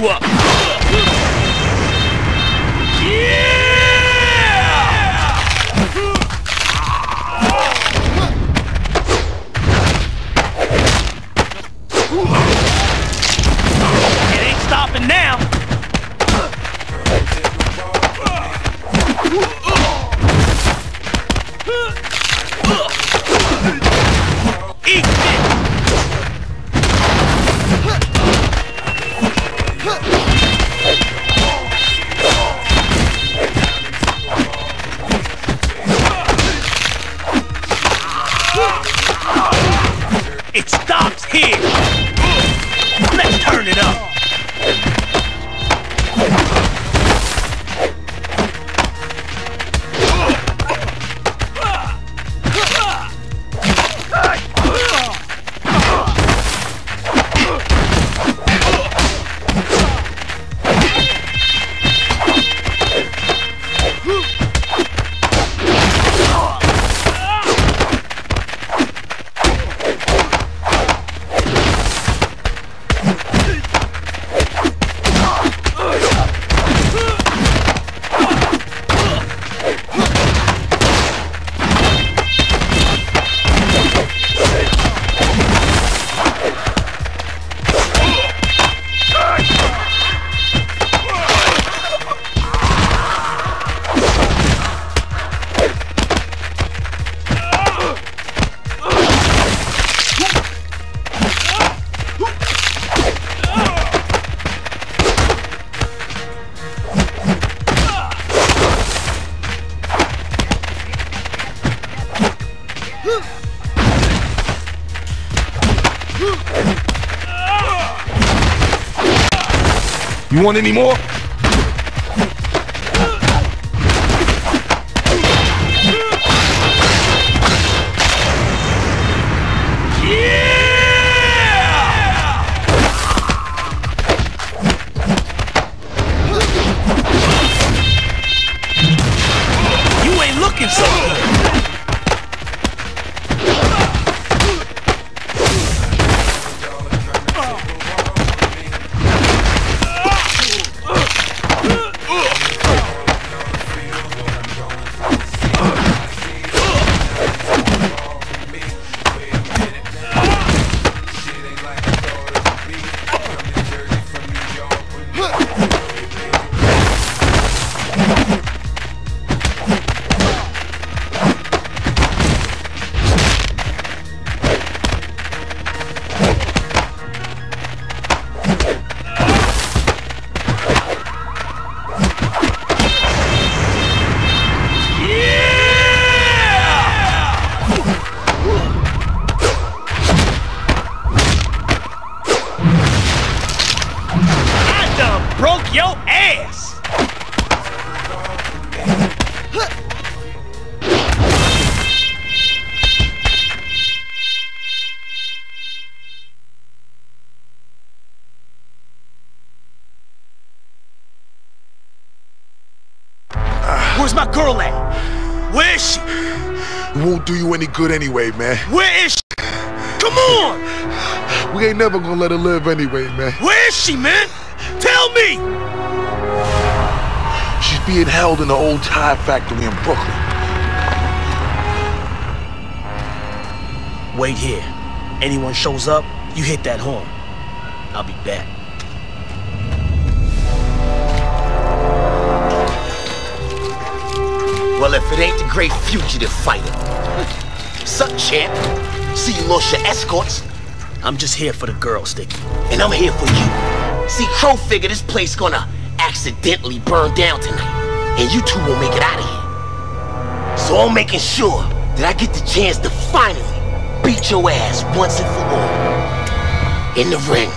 You up! It ain't stopping now! You want any more? Broke your ass! Where's my girl at? Where is she? It won't do you any good anyway, man. Where is she? Come on! We ain't never gonna let her live anyway, man. Where is she, man? Tell me! She's being held in the old tire factory in Brooklyn. Wait here. Anyone shows up, you hit that horn. I'll be back. Well, if it ain't the great fugitive fighter. Sup, champ? See you lost your escorts, I'm just here for the girl, Sticky. and I'm here for you. See, Crow figure this place gonna accidentally burn down tonight. and you two won't make it out of here. So I'm making sure that I get the chance to finally beat your ass once and for all. In the ring.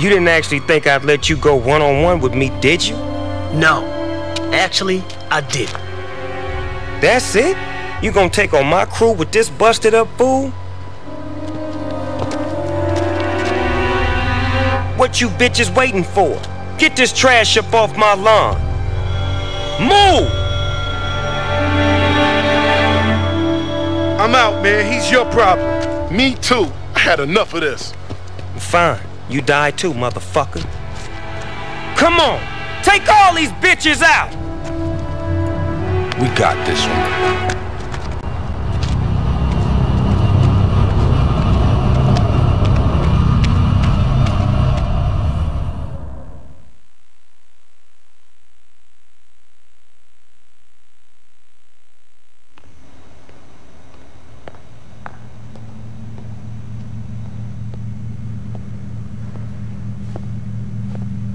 You didn't actually think I'd let you go one on one with me, did you? No. Actually, I did. That's it? You gonna take on my crew with this busted up fool? What you bitches waiting for? Get this trash up off my lawn. Move! I'm out, man. He's your problem. Me too. I had enough of this. I'm fine. You die too, motherfucker. Come on, take all these bitches out! We got this one.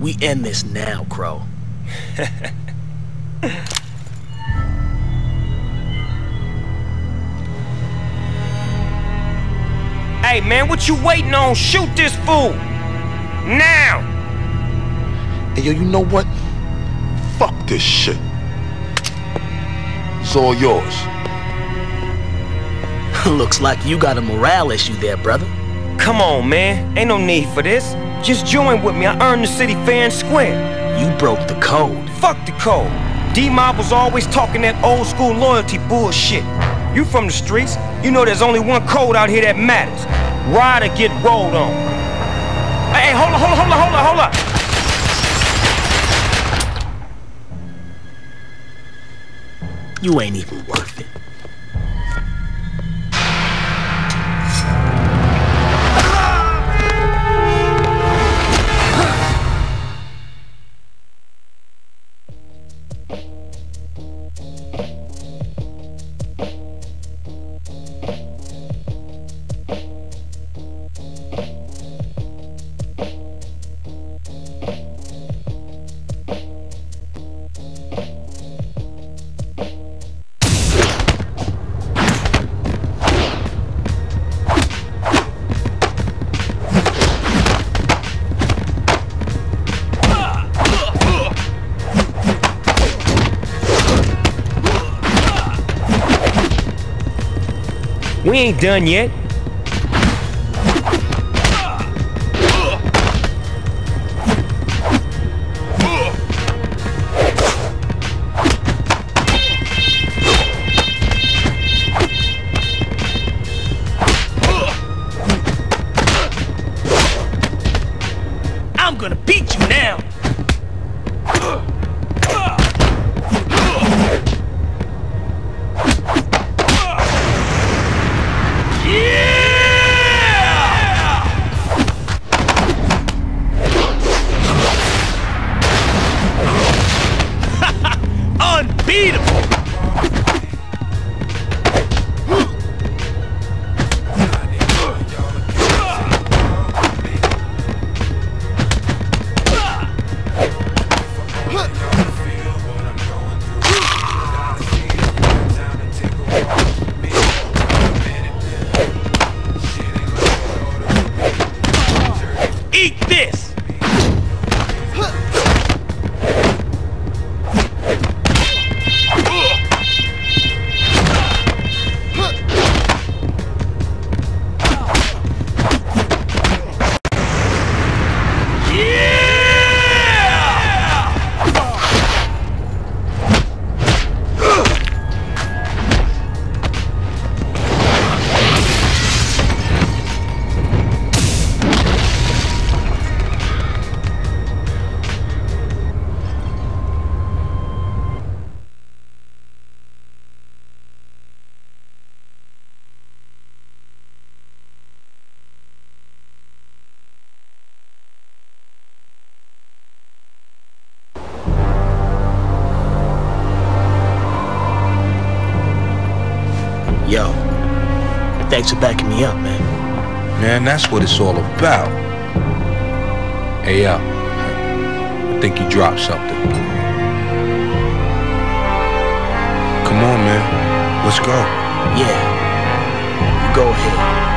We end this now, Crow. hey, man, what you waiting on? Shoot this fool! Now! And yo, you know what? Fuck this shit. It's all yours. Looks like you got a morale issue there, brother. Come on, man. Ain't no need for this. Just join with me. I earned the city fair and square. You broke the code. Fuck the code. D-Mob was always talking that old school loyalty bullshit. You from the streets, you know there's only one code out here that matters. Ride or get rolled on. Hey, hold on, hold on, hold on, hold on, hold on. You ain't even worth it. We ain't done yet. Thanks for backing me up, man. Man, that's what it's all about. Hey. I think you dropped something. Come on, man. Let's go. Yeah, you go ahead.